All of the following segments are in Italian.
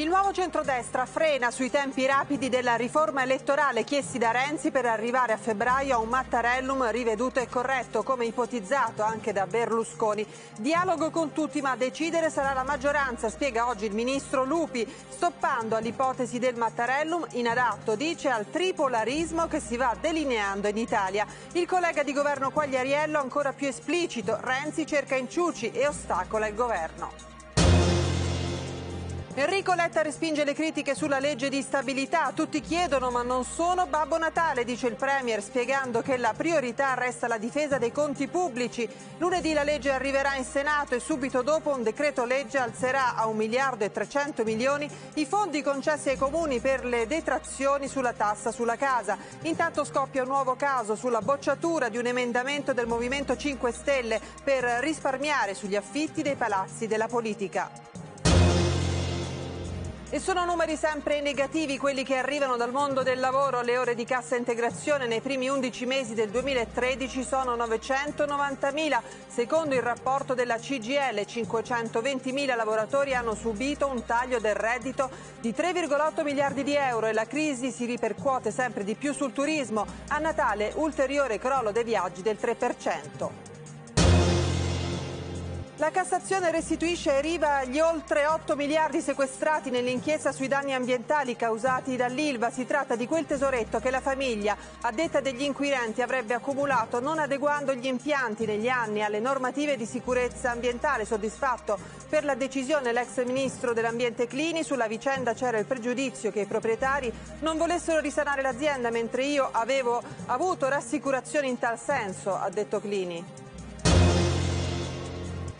Il nuovo centrodestra frena sui tempi rapidi della riforma elettorale chiesti da Renzi per arrivare a febbraio a un Mattarellum riveduto e corretto, come ipotizzato anche da Berlusconi. Dialogo con tutti, ma a decidere sarà la maggioranza, spiega oggi il ministro Lupi, stoppando all'ipotesi del Mattarellum inadatto, dice, al tripolarismo che si va delineando in Italia. Il collega di governo Quagliariello ancora più esplicito, Renzi cerca inciuci e ostacola il governo. Enrico Letta respinge le critiche sulla legge di stabilità. Tutti chiedono ma non sono Babbo Natale, dice il Premier, spiegando che la priorità resta la difesa dei conti pubblici. Lunedì la legge arriverà in Senato e subito dopo un decreto legge alzerà a 1 miliardo e 300 milioni i fondi concessi ai comuni per le detrazioni sulla tassa sulla casa. Intanto scoppia un nuovo caso sulla bocciatura di un emendamento del Movimento 5 Stelle per risparmiare sugli affitti dei palazzi della politica. E sono numeri sempre negativi quelli che arrivano dal mondo del lavoro. Le ore di cassa integrazione nei primi 11 mesi del 2013 sono 990.000. Secondo il rapporto della CGL, 520.000 lavoratori hanno subito un taglio del reddito di 3,8 miliardi di euro e la crisi si ripercuote sempre di più sul turismo. A Natale ulteriore crollo dei viaggi del 3%. La Cassazione restituisce ai Riva gli oltre 8 miliardi sequestrati nell'inchiesta sui danni ambientali causati dall'Ilva. Si tratta di quel tesoretto che la famiglia, a detta degli inquirenti, avrebbe accumulato non adeguando gli impianti negli anni alle normative di sicurezza ambientale. Soddisfatto per la decisione l'ex ministro dell'Ambiente Clini sulla vicenda c'era il pregiudizio che i proprietari non volessero risanare l'azienda mentre io avevo avuto rassicurazioni in tal senso, ha detto Clini.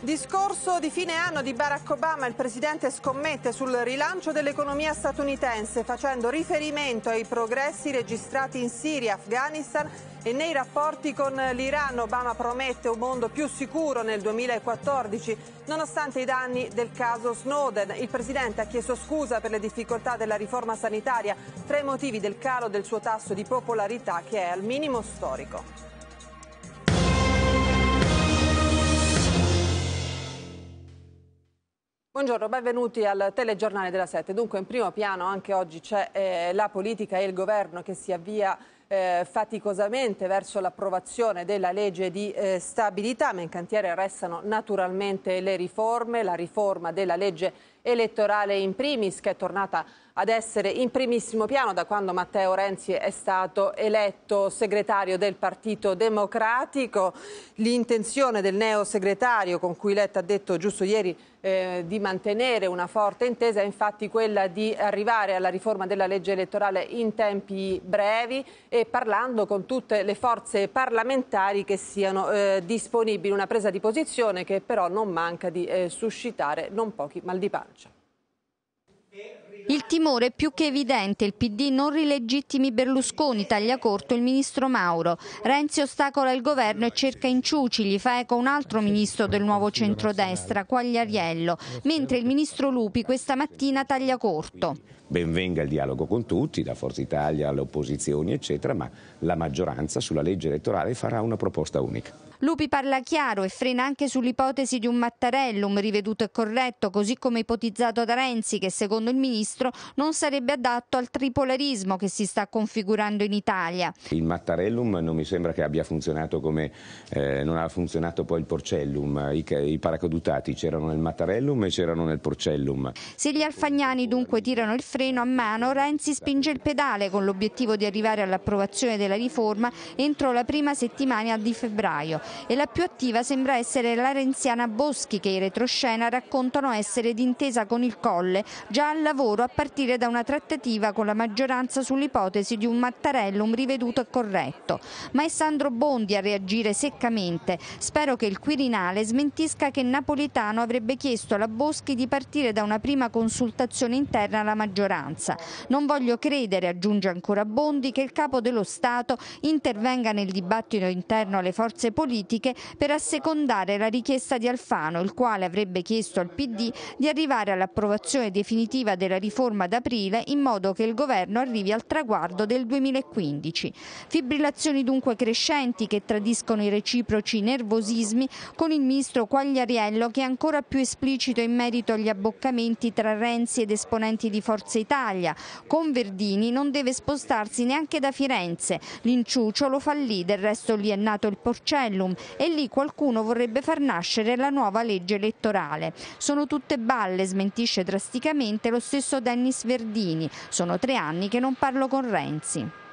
Discorso di fine anno di Barack Obama, il presidente scommette sul rilancio dell'economia statunitense facendo riferimento ai progressi registrati in Siria, Afghanistan e nei rapporti con l'Iran. Obama promette un mondo più sicuro nel 2014 nonostante i danni del caso Snowden. Il presidente ha chiesto scusa per le difficoltà della riforma sanitaria tra i motivi del calo del suo tasso di popolarità che è al minimo storico. Buongiorno, benvenuti al telegiornale della Sette. Dunque in primo piano anche oggi c'è eh, la politica e il governo che si avvia eh, faticosamente verso l'approvazione della legge di eh, stabilità, ma in cantiere restano naturalmente le riforme, la riforma della legge elettorale in primis che è tornata ad essere in primissimo piano da quando Matteo Renzi è stato eletto segretario del Partito Democratico. L'intenzione del neo segretario con cui Letta ha detto giusto ieri eh, di mantenere una forte intesa è infatti quella di arrivare alla riforma della legge elettorale in tempi brevi e parlando con tutte le forze parlamentari che siano eh, disponibili. Una presa di posizione che però non manca di eh, suscitare non pochi mal di pancia. Il timore è più che evidente, il PD non rilegittimi Berlusconi, taglia corto il ministro Mauro. Renzi ostacola il governo e cerca inciuci, gli fa eco un altro ministro del nuovo centrodestra, Quagliariello, mentre il ministro Lupi questa mattina taglia corto. Benvenga il dialogo con tutti, da Forza Italia alle opposizioni, eccetera, ma la maggioranza sulla legge elettorale farà una proposta unica. Lupi parla chiaro e frena anche sull'ipotesi di un Mattarellum riveduto e corretto, così come ipotizzato da Renzi, che secondo il ministro non sarebbe adatto al tripolarismo che si sta configurando in Italia. Il Mattarellum non mi sembra che abbia funzionato come eh, non ha funzionato poi il Porcellum. I, i paracadutati c'erano nel Mattarellum e c'erano nel Porcellum. Se gli alfagnani dunque tirano il freno a mano, Renzi spinge il pedale con l'obiettivo di arrivare all'approvazione della riforma entro la prima settimana di febbraio e la più attiva sembra essere la renziana Boschi che i retroscena raccontano essere d'intesa con il Colle già al lavoro a partire da una trattativa con la maggioranza sull'ipotesi di un Mattarellum riveduto e corretto. Ma è Sandro Bondi a reagire seccamente. Spero che il Quirinale smentisca che Napolitano avrebbe chiesto alla Boschi di partire da una prima consultazione interna alla maggioranza. Non voglio credere, aggiunge ancora Bondi, che il capo dello Stato intervenga nel dibattito interno alle forze politiche politiche per assecondare la richiesta di Alfano, il quale avrebbe chiesto al PD di arrivare all'approvazione definitiva della riforma ad aprile in modo che il governo arrivi al traguardo del 2015. Fibrillazioni dunque crescenti che tradiscono i reciproci nervosismi con il ministro Quagliariello che è ancora più esplicito in merito agli abboccamenti tra Renzi ed esponenti di Forza Italia. Con Verdini non deve spostarsi neanche da Firenze. L'inciucio lo fa lì, del resto lì è nato il Porcellum e lì qualcuno vorrebbe far nascere la nuova legge elettorale. Sono tutte balle, smentisce drasticamente lo stesso Dennis Verdini. Sono tre anni che non parlo con Renzi.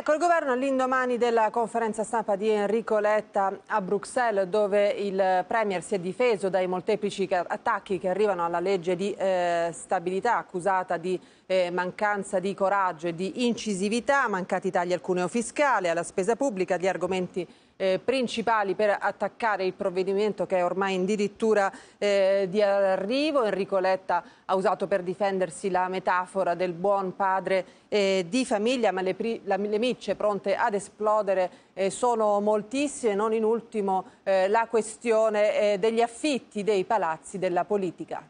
Ecco, il governo all'indomani della conferenza stampa di Enrico Letta a Bruxelles, dove il Premier si è difeso dai molteplici attacchi che arrivano alla legge di eh, stabilità, accusata di eh, mancanza di coraggio e di incisività, mancati tagli al cuneo fiscale, alla spesa pubblica, gli argomenti eh, principali per attaccare il provvedimento che è ormai addirittura eh, di arrivo. Enrico Letta ha usato per difendersi la metafora del buon padre eh, di famiglia, ma le, la, le, micce pronte ad esplodere eh, sono moltissime, non in ultimo eh, la questione eh, degli affitti dei palazzi della politica.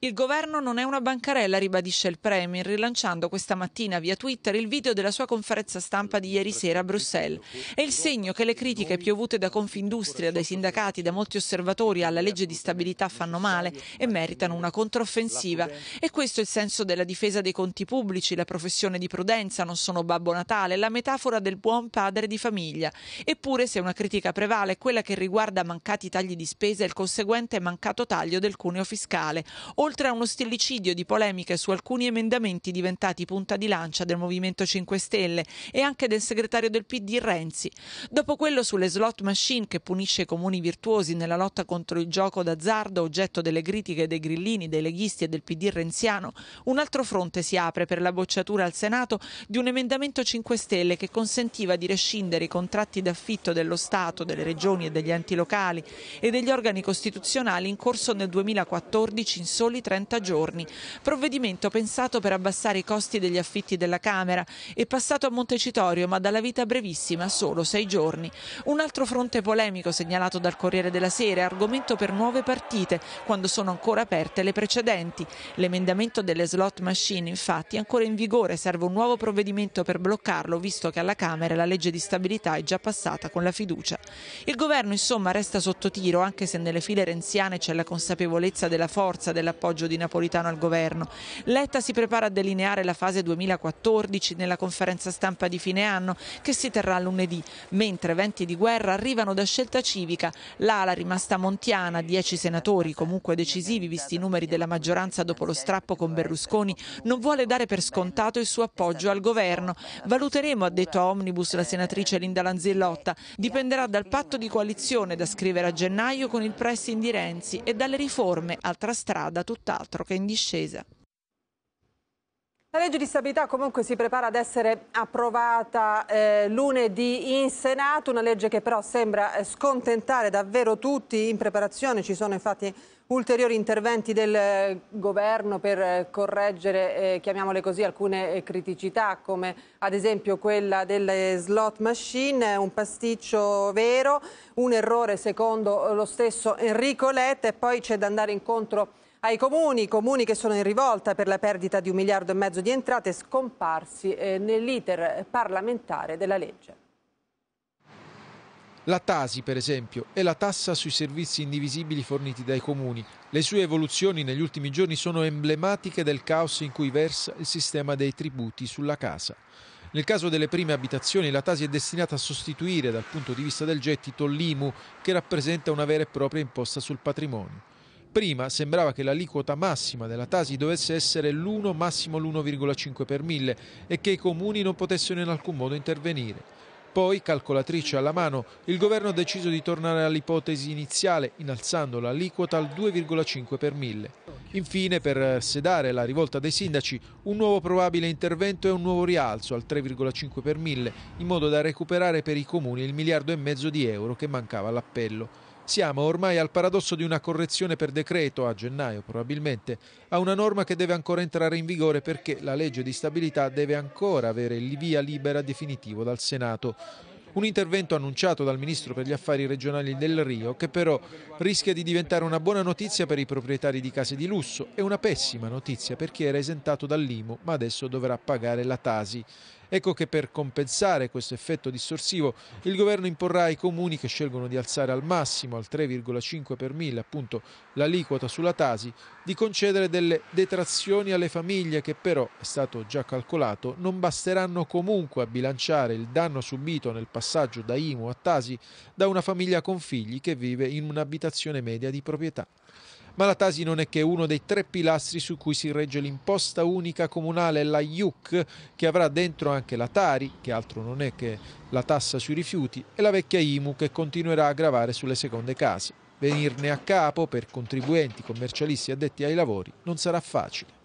Il governo non è una bancarella, ribadisce il Premier, rilanciando questa mattina via Twitter il video della sua conferenza stampa di ieri sera a Bruxelles. È il segno che le critiche piovute da Confindustria, dai sindacati, da molti osservatori alla legge di stabilità fanno male e meritano una controffensiva. E questo è il senso della difesa dei conti pubblici, la professione di prudenza, non sono Babbo Natale, la metafora del buon padre di famiglia. Eppure se una critica prevale è quella che riguarda mancati tagli di spesa e il conseguente mancato taglio del cuneo fiscale oltre a uno stillicidio di polemiche su alcuni emendamenti diventati punta di lancia del Movimento 5 Stelle e anche del segretario del PD Renzi. Dopo quello sulle slot machine che punisce i comuni virtuosi nella lotta contro il gioco d'azzardo, oggetto delle critiche dei grillini, dei leghisti e del PD renziano, un altro fronte si apre per la bocciatura al Senato di un emendamento 5 Stelle che consentiva di rescindere i contratti d'affitto dello Stato, delle regioni e degli enti locali e degli organi costituzionali in corso nel 2014 in soli soli 30 giorni. Provvedimento pensato per abbassare i costi degli affitti della Camera e passato a Montecitorio, ma dalla vita brevissima, solo sei giorni. Un altro fronte polemico segnalato dal Corriere della Sera, argomento per nuove partite, quando sono ancora aperte le precedenti. L'emendamento delle slot machine, infatti, è ancora in vigore, serve un nuovo provvedimento per bloccarlo, visto che alla Camera la legge di stabilità è già passata con la fiducia. Il governo, insomma, resta sotto tiro, anche se nelle file renziane c'è la consapevolezza della forza dell'appoggio l'appoggio di Napolitano al governo. Letta si prepara a delineare la fase 2014 nella conferenza stampa di fine anno che si terrà lunedì, mentre venti di guerra arrivano da scelta civica. L'ala rimasta montiana, dieci senatori, comunque decisivi visti i numeri della maggioranza dopo lo strappo con Berlusconi, non vuole dare per scontato il suo appoggio al governo. Valuteremo, ha detto a Omnibus la senatrice Linda Lanzillotta, dipenderà dal patto di coalizione da scrivere a gennaio con il pressing di Renzi e dalle riforme, altra strada tutt'altro che in discesa. La legge di stabilità comunque si prepara ad essere approvata eh, lunedì in Senato, una legge che però sembra eh, scontentare davvero tutti. In preparazione ci sono infatti ulteriori interventi del eh, governo per eh, correggere, eh, chiamiamole così, alcune criticità come ad esempio quella delle slot machine, un pasticcio vero, un errore secondo lo stesso Enrico Letta e poi c'è da andare incontro ai comuni, comuni che sono in rivolta per la perdita di un miliardo e mezzo di entrate scomparsi eh, nell'iter parlamentare della legge. La Tasi, per esempio, è la tassa sui servizi indivisibili forniti dai comuni. Le sue evoluzioni negli ultimi giorni sono emblematiche del caos in cui versa il sistema dei tributi sulla casa. Nel caso delle prime abitazioni la Tasi è destinata a sostituire dal punto di vista del gettito l'IMU che rappresenta una vera e propria imposta sul patrimonio. Prima sembrava che l'aliquota massima della Tasi dovesse essere l'1 massimo l'1,5 per mille e che i comuni non potessero in alcun modo intervenire. Poi, calcolatrice alla mano, il governo ha deciso di tornare all'ipotesi iniziale, innalzando l'aliquota al 2,5 per mille. Infine, per sedare la rivolta dei sindaci, un nuovo probabile intervento e un nuovo rialzo al 3,5 per mille, in modo da recuperare per i comuni il miliardo e mezzo di euro che mancava all'appello. Siamo ormai al paradosso di una correzione per decreto a gennaio probabilmente a una norma che deve ancora entrare in vigore perché la legge di stabilità deve ancora avere il via libera definitivo dal Senato. Un intervento annunciato dal ministro per gli affari regionali del Rio che però rischia di diventare una buona notizia per i proprietari di case di lusso e una pessima notizia per chi era esentato dall'IMU ma adesso dovrà pagare la Tasi. Ecco che per compensare questo effetto distorsivo il governo imporrà ai comuni che scelgono di alzare al massimo al 3,5 per mille appunto l'aliquota sulla Tasi di concedere delle detrazioni alle famiglie che però, è stato già calcolato, non basteranno comunque a bilanciare il danno subito nel passaggio da IMU a Tasi da una famiglia con figli che vive in un'abitazione media di proprietà. Ma la Tasi non è che uno dei tre pilastri su cui si regge l'imposta unica comunale, la IUC, che avrà dentro anche la Tari, che altro non è che la tassa sui rifiuti, e la vecchia IMU che continuerà a gravare sulle seconde case. Venirne a capo per contribuenti, commercialisti addetti ai lavori non sarà facile.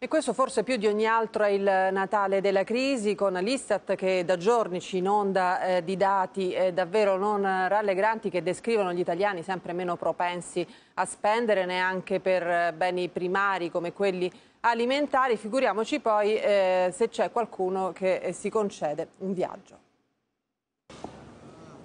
E questo forse più di ogni altro è il Natale della crisi, con l'Istat che da giorni ci inonda eh, di dati eh, davvero non rallegranti che descrivono gli italiani sempre meno propensi a spendere neanche per eh, beni primari come quelli alimentari. Figuriamoci poi eh, se c'è qualcuno che eh, si concede un viaggio.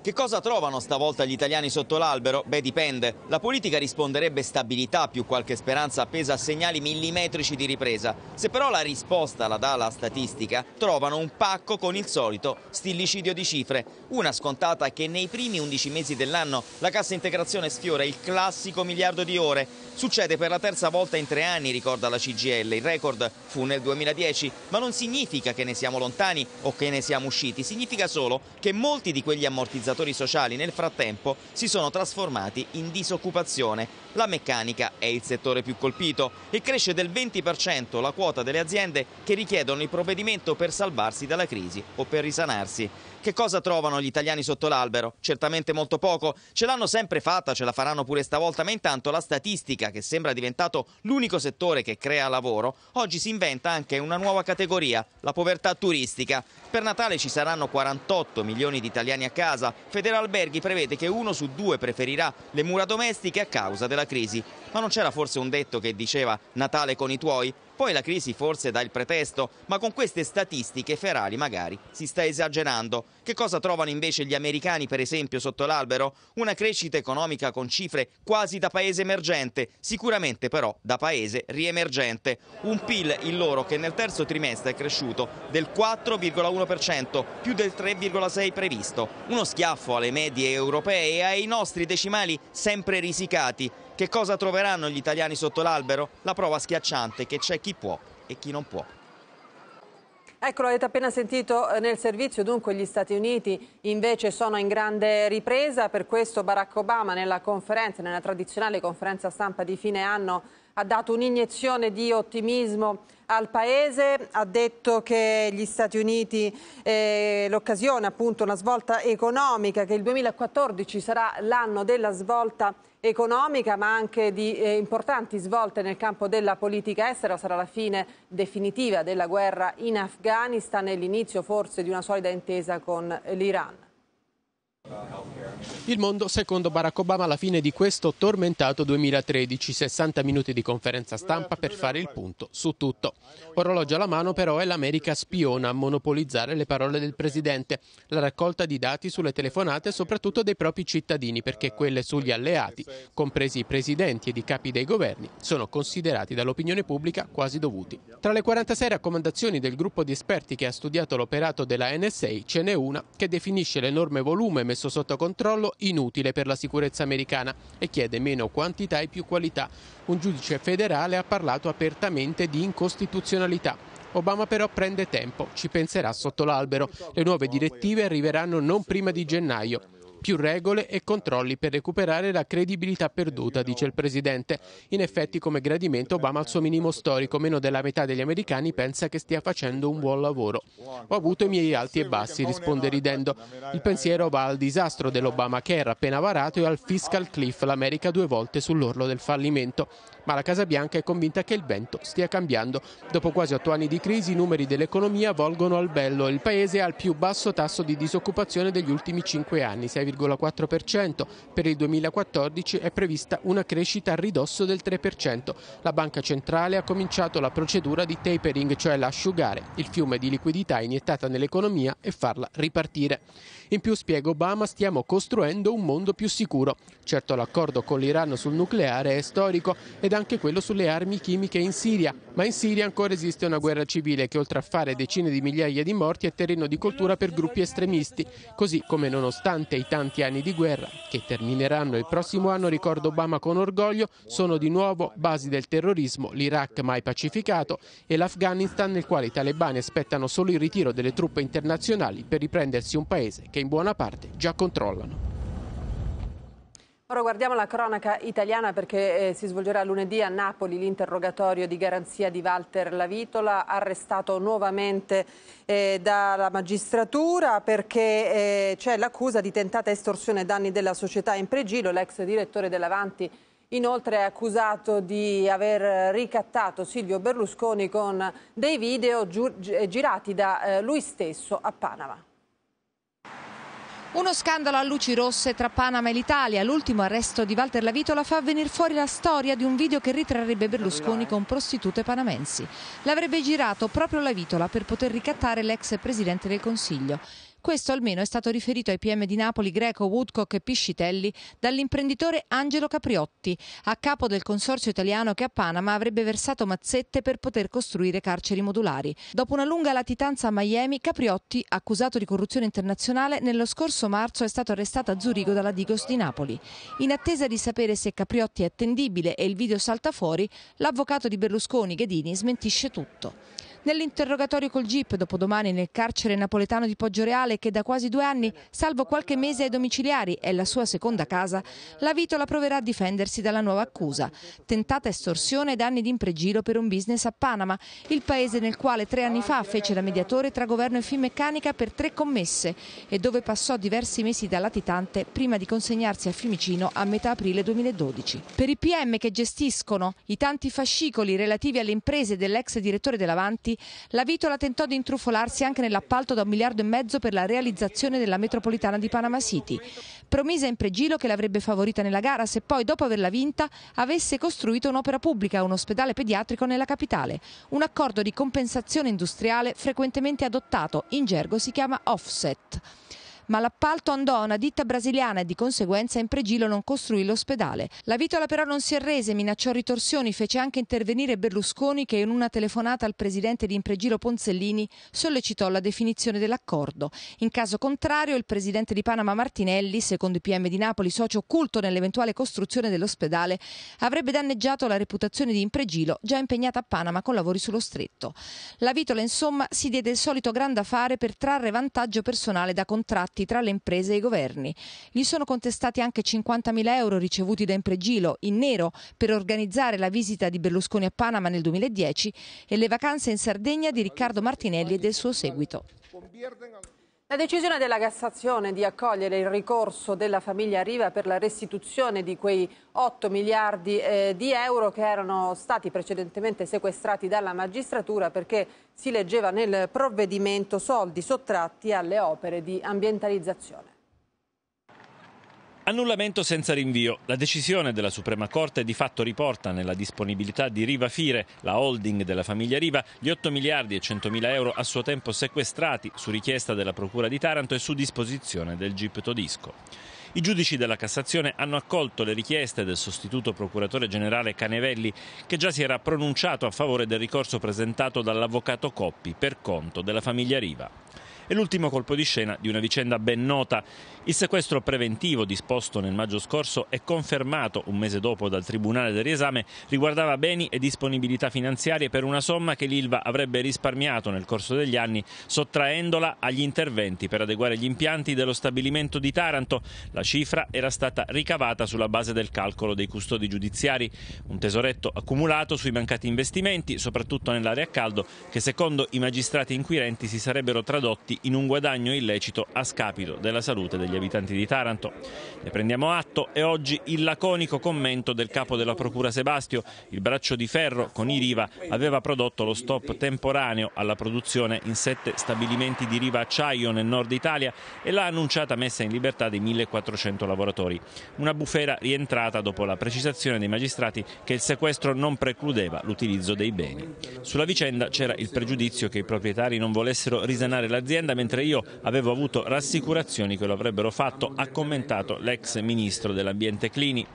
Che cosa trovano stavolta gli italiani sotto l'albero? Beh, dipende. La politica risponderebbe stabilità più qualche speranza appesa a segnali millimetrici di ripresa. Se però la risposta la dà la statistica, trovano un pacco con il solito stillicidio di cifre. Una scontata che nei primi 11 mesi dell'anno la cassa integrazione sfiora il classico miliardo di ore. Succede per la terza volta in tre anni, ricorda la CGL. Il record fu nel 2010, ma non significa che ne siamo lontani o che ne siamo usciti. Significa solo che molti di quegli ammortizzatori ammortizzatori sociali nel frattempo si sono trasformati in disoccupazione. La meccanica è il settore più colpito e cresce del 20% la quota delle aziende che richiedono il provvedimento per salvarsi dalla crisi o per risanarsi. Che cosa trovano gli italiani sotto l'albero? Certamente molto poco. Ce l'hanno sempre fatta, ce la faranno pure stavolta, ma intanto la statistica, che sembra diventato l'unico settore che crea lavoro, oggi si inventa anche una nuova categoria, la povertà turistica. Per Natale ci saranno 48 milioni di italiani a casa. Federalberghi prevede che uno su due preferirà le mura domestiche a causa della crisi. Ma non c'era forse un detto che diceva Natale con i tuoi? Poi la crisi forse dà il pretesto, ma con queste statistiche ferali magari si sta esagerando. Che cosa trovano invece gli americani, per esempio, sotto l'albero? Una crescita economica con cifre quasi da paese emergente, sicuramente però da paese riemergente. Un PIL il loro che nel terzo trimestre è cresciuto del 4,1%, più del 3,6% previsto. Uno schiaffo alle medie europee e ai nostri decimali sempre risicati. Che cosa troveranno gli italiani sotto l'albero? La prova schiacciante che c'è chi può e chi non può. Ecco, l'avete appena sentito eh, nel servizio, dunque gli Stati Uniti invece sono in grande ripresa, per questo Barack Obama nella conferenza, nella tradizionale conferenza stampa di fine anno ha dato un'iniezione di ottimismo al Paese, ha detto che gli Stati Uniti, eh, l'occasione appunto una svolta economica, che il 2014 sarà l'anno della svolta economica ma anche di eh, importanti svolte nel campo della politica estera, sarà la fine definitiva della guerra in Afghanistan e l'inizio forse di una solida intesa con l'Iran. Il mondo secondo Barack Obama alla fine di questo tormentato 2013, 60 minuti di conferenza stampa per fare il punto su tutto. Orologio alla mano però è l'America spiona a monopolizzare le parole del presidente, la raccolta di dati sulle telefonate soprattutto dei propri cittadini perché quelle sugli alleati, compresi i presidenti ed i capi dei governi, sono considerati dall'opinione pubblica quasi dovuti. Tra le 46 raccomandazioni del gruppo di esperti che ha studiato l'operato della NSA ce n'è una che definisce l'enorme volume messo sotto controllo inutile per la sicurezza americana e chiede meno quantità e più qualità. Un giudice federale ha parlato apertamente di incostituzionalità. Obama però prende tempo, ci penserà sotto l'albero. Le nuove direttive arriveranno non prima di gennaio più regole e controlli per recuperare la credibilità perduta, dice il Presidente. In effetti, come gradimento, Obama al suo minimo storico, meno della metà degli americani pensa che stia facendo un buon lavoro. Ho avuto i miei alti e bassi, risponde ridendo. Il pensiero va al disastro dell'Obamacare appena varato e al fiscal cliff, l'America due volte sull'orlo del fallimento. Ma la Casa Bianca è convinta che il vento stia cambiando. Dopo quasi otto anni di crisi i numeri dell'economia volgono al bello. Il paese ha il più basso tasso di disoccupazione degli ultimi cinque anni, 6,4%. Per il 2014 è prevista una crescita a ridosso del 3%. La Banca Centrale ha cominciato la procedura di tapering, cioè l'asciugare il fiume di liquidità iniettata nell'economia e farla ripartire. In più, spiega Obama, stiamo costruendo un mondo più sicuro. Certo l'accordo con l'Iran sul nucleare è storico ed anche quello sulle armi chimiche in Siria, ma in Siria ancora esiste una guerra civile che oltre a fare decine di migliaia di morti è terreno di coltura per gruppi estremisti, così come nonostante i tanti anni di guerra, che termineranno il prossimo anno, ricorda Obama con orgoglio, sono di nuovo basi del terrorismo, l'Iraq mai pacificato e l'Afghanistan nel quale i talebani aspettano solo il ritiro delle truppe internazionali per riprendersi un paese che in buona parte già controllano. Ora guardiamo la cronaca italiana perché eh, si svolgerà lunedì a Napoli l'interrogatorio di garanzia di Walter Lavitola, arrestato nuovamente eh, dalla magistratura perché eh, c'è l'accusa di tentata estorsione ai danni della società in pregilo. L'ex direttore dell'Avanti inoltre è accusato di aver ricattato Silvio Berlusconi con dei video girati da eh, lui stesso a Panama. Uno scandalo a luci rosse tra Panama e l'Italia. L'ultimo arresto di Walter Lavitola fa venire fuori la storia di un video che ritrarrebbe Berlusconi con prostitute panamensi. L'avrebbe girato proprio Lavitola per poter ricattare l'ex presidente del Consiglio. Questo almeno è stato riferito ai PM di Napoli, Greco, Woodcock e Piscitelli dall'imprenditore Angelo Capriotti, a capo del consorzio italiano che a Panama avrebbe versato mazzette per poter costruire carceri modulari. Dopo una lunga latitanza a Miami, Capriotti, accusato di corruzione internazionale, nello scorso marzo è stato arrestato a Zurigo dalla Digos di Napoli. In attesa di sapere se Capriotti è attendibile e il video salta fuori, l'avvocato di Berlusconi, Ghedini, smentisce tutto. Nell'interrogatorio col GIP dopodomani nel carcere napoletano di Poggioreale che da quasi due anni, salvo qualche mese ai domiciliari, è la sua seconda casa, la Vitola proverà a difendersi dalla nuova accusa. Tentata estorsione e danni di impregilo per un business a Panama, il paese nel quale tre anni fa fece da mediatore tra governo e Finmeccanica per tre commesse e dove passò diversi mesi da latitante prima di consegnarsi a Fiumicino a metà aprile 2012. Per i PM che gestiscono i tanti fascicoli relativi alle imprese dell'ex direttore dell'Avanti, la Vitola tentò di intrufolarsi anche nell'appalto da un miliardo e mezzo per la realizzazione della metropolitana di Panama City. Promise in pregilo che l'avrebbe favorita nella gara se poi, dopo averla vinta, avesse costruito un'opera pubblica, un ospedale pediatrico nella capitale. Un accordo di compensazione industriale frequentemente adottato, in gergo si chiama offset ma l'appalto andò a una ditta brasiliana e di conseguenza in pregilo non costruì l'ospedale. La Vitola però non si arrese, minacciò ritorsioni, fece anche intervenire Berlusconi che in una telefonata al presidente di Impregilo Ponzellini sollecitò la definizione dell'accordo. In caso contrario il presidente di Panama Martinelli, secondo i PM di Napoli socio occulto nell'eventuale costruzione dell'ospedale, avrebbe danneggiato la reputazione di Impregilo già impegnata a Panama con lavori sullo stretto. La Vitola insomma si diede il solito grande affare per trarre vantaggio personale da contratti contratti tra le imprese e i governi. Gli sono contestati anche 50.000 euro ricevuti da Impregilo in nero per organizzare la visita di Berlusconi a Panama nel 2010 e le vacanze in Sardegna di Riccardo Martinelli e del suo seguito. La decisione della Cassazione di accogliere il ricorso della famiglia Riva per la restituzione di quei 8 miliardi eh, di euro che erano stati precedentemente sequestrati dalla magistratura perché si leggeva nel provvedimento soldi sottratti alle opere di ambientalizzazione. Annullamento senza rinvio. La decisione della Suprema Corte di fatto riporta nella disponibilità di Riva Fire, la holding della famiglia Riva, gli 8 miliardi e 100 mila euro a suo tempo sequestrati su richiesta della Procura di Taranto e su disposizione del GIP Todisco. I giudici della Cassazione hanno accolto le richieste del sostituto procuratore generale Canevelli, che già si era pronunciato a favore del ricorso presentato dall'avvocato Coppi per conto della famiglia Riva. È l'ultimo colpo di scena di una vicenda ben nota. Il sequestro preventivo disposto nel maggio scorso e confermato un mese dopo dal Tribunale del riesame riguardava beni e disponibilità finanziarie per una somma che l'Ilva avrebbe risparmiato nel corso degli anni sottraendola agli interventi per adeguare gli impianti dello stabilimento di Taranto. La cifra era stata ricavata sulla base del calcolo dei custodi giudiziari, un tesoretto accumulato sui mancati investimenti, soprattutto nell'area a caldo, che secondo i magistrati inquirenti si sarebbero tradotti tradotti in un guadagno illecito a scapito della salute degli abitanti di Taranto. Ne prendiamo atto e oggi il laconico commento del capo della Procura Sebastio. Il braccio di ferro con i Riva aveva prodotto lo stop temporaneo alla produzione in sette stabilimenti di Riva Acciaio nel nord Italia e l'ha annunciata messa in libertà di 1400 lavoratori. Una bufera rientrata dopo la precisazione dei magistrati che il sequestro non precludeva l'utilizzo dei beni. Sulla vicenda c'era il pregiudizio che i proprietari non volessero risanare l'azienda, mentre io avevo avuto rassicurazioni che lo avrebbero fatto, ha commentato l'ex ministro dell'ambiente Clini.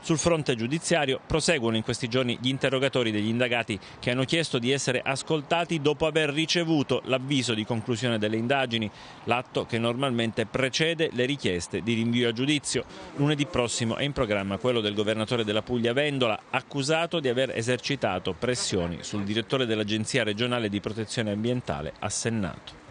Sul fronte giudiziario proseguono in questi giorni gli interrogatori degli indagati che hanno chiesto di essere ascoltati dopo aver ricevuto l'avviso di conclusione delle indagini, l'atto che normalmente precede le richieste di rinvio a giudizio. Lunedì prossimo è in programma quello del governatore della Puglia Vendola, accusato di aver esercitato pressioni sul direttore dell'Agenzia regionale di protezione ambientale Assennato.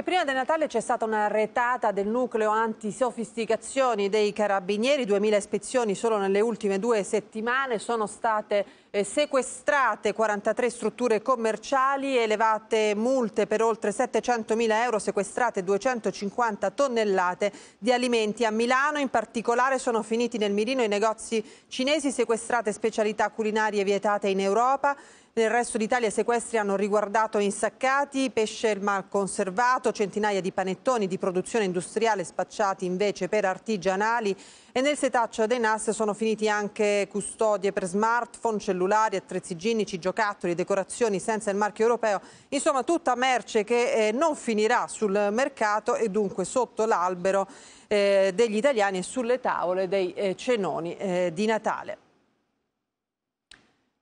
E prima del Natale c'è stata una retata del nucleo antisofisticazioni dei carabinieri, 2000 ispezioni solo nelle ultime due settimane, sono state eh, sequestrate. 43 strutture commerciali, elevate multe per oltre 700 mila euro, sequestrate 250 tonnellate di alimenti. A Milano. In particolare sono finiti nel mirino i negozi cinesi, sequestrate specialità culinarie vietate in Europa, nel resto d'Italia i sequestri hanno riguardato insaccati, pesce mal conservato, centinaia di panettoni di produzione industriale spacciati invece per artigianali e nel setaccio dei NAS sono finiti anche custodie per smartphone, cellulari, attrezzi igienici, giocattoli, decorazioni senza il marchio europeo, insomma tutta merce che eh, non finirà sul mercato e dunque sotto l'albero eh, degli italiani e sulle tavole dei eh, cenoni eh, di Natale.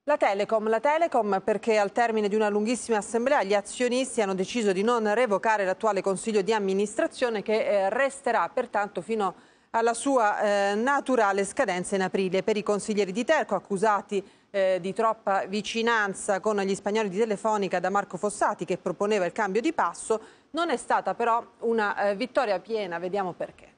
La Telecom, la Telecom perché al termine di una lunghissima assemblea gli azionisti hanno deciso di non revocare l'attuale consiglio di amministrazione che eh, resterà pertanto fino alla sua eh, naturale scadenza in aprile. Per i consiglieri di Terco accusati eh, di troppa vicinanza con gli spagnoli di Telefonica da Marco Fossati che proponeva il cambio di passo non è stata però una vittoria piena, vediamo perché.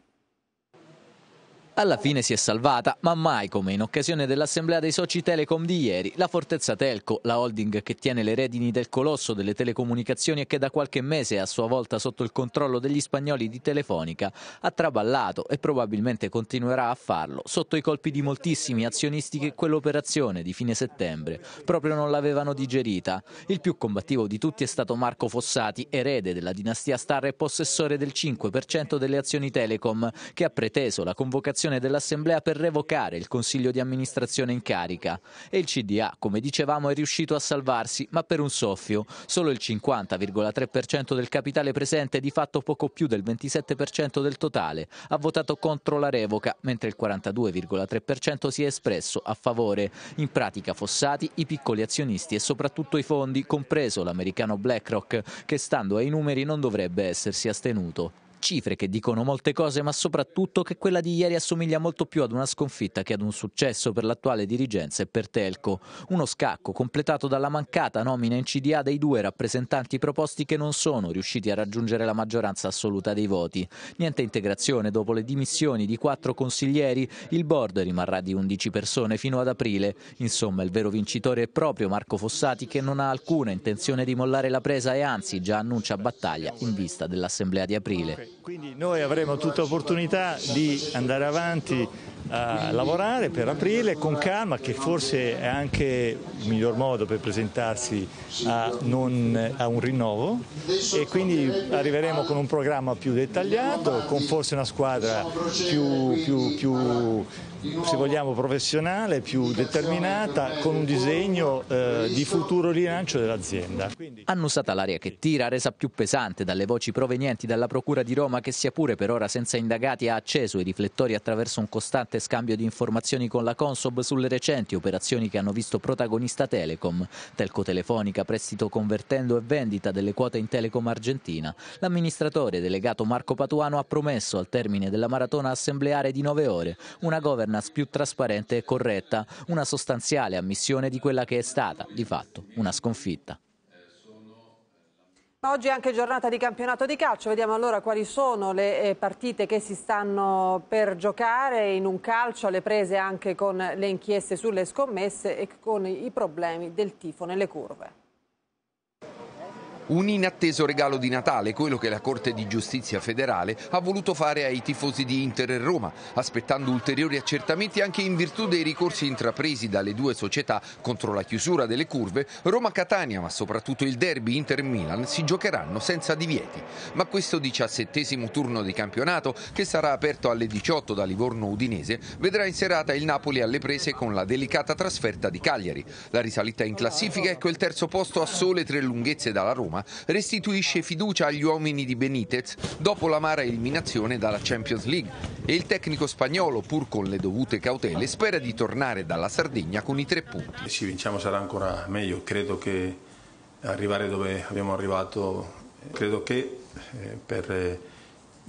Alla fine si è salvata, ma mai come in occasione dell'assemblea dei soci Telecom di ieri, la Fortezza Telco, la holding che tiene le redini del colosso delle telecomunicazioni e che da qualche mese è a sua volta sotto il controllo degli spagnoli di Telefonica, ha traballato e probabilmente continuerà a farlo sotto i colpi di moltissimi azionisti che quell'operazione di fine settembre proprio non l'avevano digerita. Il più combattivo di tutti è stato Marco Fossati, erede della dinastia Star e possessore del 5% delle azioni Telecom, che ha preteso la convocazione dell'Assemblea per revocare il Consiglio di amministrazione in carica. E il CDA, come dicevamo, è riuscito a salvarsi, ma per un soffio. Solo il 50,3% del capitale presente, di fatto poco più del 27% del totale, ha votato contro la revoca, mentre il 42,3% si è espresso a favore. In pratica Fossati, i piccoli azionisti e soprattutto i fondi, compreso l'americano BlackRock, che stando ai numeri non dovrebbe essersi astenuto. Cifre che dicono molte cose, ma soprattutto che quella di ieri assomiglia molto più ad una sconfitta che ad un successo per l'attuale dirigenza e per Telco. Uno scacco completato dalla mancata nomina in CDA dei due rappresentanti proposti che non sono riusciti a raggiungere la maggioranza assoluta dei voti. Niente integrazione dopo le dimissioni di quattro consiglieri, il board rimarrà di 11 persone fino ad aprile. Insomma, il vero vincitore è proprio Marco Fossati che non ha alcuna intenzione di mollare la presa e anzi già annuncia battaglia in vista dell'assemblea di aprile. Quindi noi avremo tutta opportunità di andare avanti a lavorare per aprile con calma che forse è anche il miglior modo per presentarsi a, non, a, un rinnovo e quindi arriveremo con un programma più dettagliato, con forse una squadra più, più, più se vogliamo professionale, più determinata, con un disegno eh, di futuro rilancio dell'azienda. Annusata l'aria che tira, resa più pesante dalle voci provenienti dalla Procura di Roma che sia pure per ora senza indagati ha acceso i riflettori attraverso un costante scambio di informazioni con la Consob sulle recenti operazioni che hanno visto protagonista Telecom, Telco Telefonica, prestito convertendo e vendita delle quote in Telecom Argentina. L'amministratore delegato Marco Patuano ha promesso al termine della maratona assembleare di nove ore una governance più trasparente e corretta, una sostanziale ammissione di quella che è stata, di fatto, una sconfitta. Ma oggi è anche giornata di campionato di calcio, vediamo allora quali sono le eh, partite che si stanno per giocare in un calcio alle prese anche con le inchieste sulle scommesse e con i problemi del tifo nelle curve. Un inatteso regalo di Natale, quello che la Corte di Giustizia federale ha voluto fare ai tifosi di Inter e Roma, aspettando ulteriori accertamenti anche in virtù dei ricorsi intrapresi dalle due società contro la chiusura delle curve. Roma-Catania, ma soprattutto il derby Inter-Milan, si giocheranno senza divieti. Ma questo diciassettesimo turno di campionato, che sarà aperto alle 18 da Livorno-Udinese, vedrà in serata il Napoli alle prese con la delicata trasferta di Cagliari. La risalita in classifica è quel terzo posto a sole tre lunghezze dalla Roma restituisce fiducia agli uomini di Benitez dopo l'amara eliminazione dalla Champions League. E il tecnico spagnolo, pur con le dovute cautele, spera di tornare dalla Sardegna con i tre punti. Se vinciamo sarà ancora meglio, credo che arrivare dove abbiamo arrivato, credo che eh, per eh,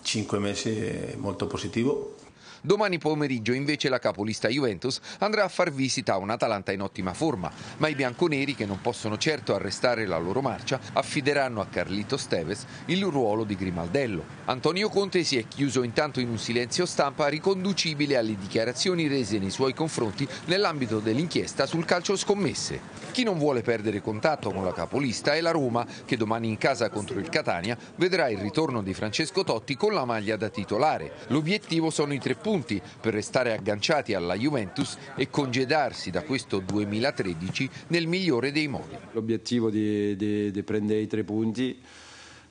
cinque mesi è molto positivo Domani pomeriggio invece la capolista Juventus andrà a far visita a un Atalanta in ottima forma, ma i bianconeri che non possono certo arrestare la loro marcia affideranno a Carlito Steves il ruolo di Grimaldello. Antonio Conte si è chiuso intanto in un silenzio stampa riconducibile alle dichiarazioni rese nei suoi confronti nell'ambito dell'inchiesta sul calcio scommesse. Chi non vuole perdere contatto con la capolista è la Roma, che domani in casa contro il Catania vedrà il ritorno di Francesco Totti con la maglia da titolare. L'obiettivo sono i tre punti per restare agganciati alla Juventus e congedarsi da questo 2013 nel migliore dei modi. L'obiettivo di, di, di prendere i tre punti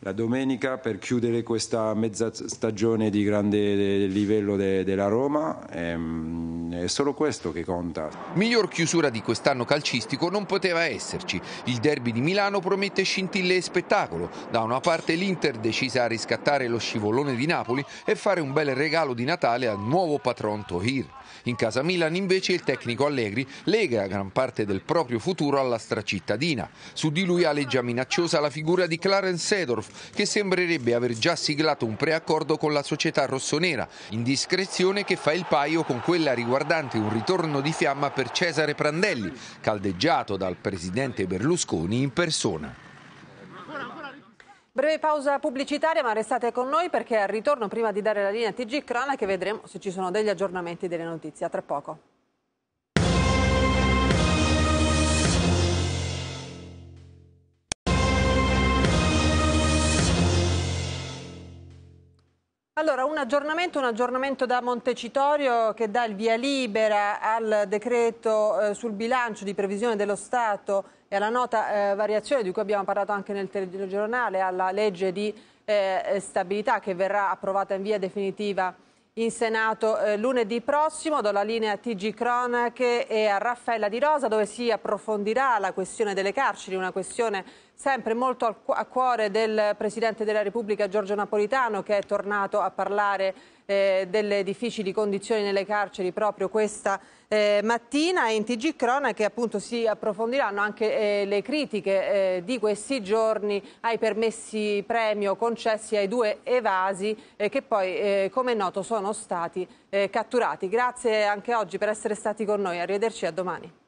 la domenica per chiudere questa mezza stagione di grande livello de, della Roma. Ehm, è solo questo che conta. Miglior chiusura di quest'anno calcistico non poteva esserci. Il derby di Milano promette scintille e spettacolo. Da una parte l'Inter decisa a riscattare lo scivolone di Napoli e fare un bel regalo di Natale al nuovo patron Tohir. In casa Milan invece il tecnico Allegri lega gran parte del proprio futuro alla stracittadina. Su di lui aleggia minacciosa la figura di Clarence Sedorf che sembrerebbe aver già siglato un preaccordo con la società rossonera, indiscrezione che fa il paio con quella riguardante un ritorno di fiamma per Cesare Prandelli, caldeggiato dal presidente Berlusconi in persona. Breve pausa pubblicitaria, ma restate con noi perché al ritorno, prima di dare la linea a TG Cronache, vedremo se ci sono degli aggiornamenti delle notizie. A tra poco. Allora, un aggiornamento, un aggiornamento da Montecitorio che dà il via libera al decreto eh, sul bilancio di previsione dello Stato e alla nota eh, variazione di cui abbiamo parlato anche nel telegiornale, alla legge di eh, stabilità che verrà approvata in via definitiva in Senato eh, lunedì prossimo. Do la linea a TG Cronache e a Raffaella Di Rosa dove si approfondirà la questione delle carceri, una questione sempre molto a cuore del Presidente della Repubblica Giorgio Napolitano che è tornato a parlare eh, delle difficili condizioni nelle carceri proprio questa eh, mattina e in TG Cronache appunto si approfondiranno anche eh, le critiche eh, di questi giorni ai permessi premio concessi ai due evasi eh, che poi eh, come è noto sono stati catturati. Grazie anche oggi per essere stati con noi, arrivederci a domani.